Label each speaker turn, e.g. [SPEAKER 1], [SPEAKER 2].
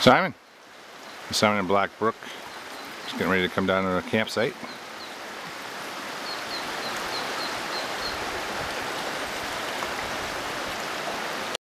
[SPEAKER 1] Simon. Simon and Black Brook. Just getting ready to come down to the campsite.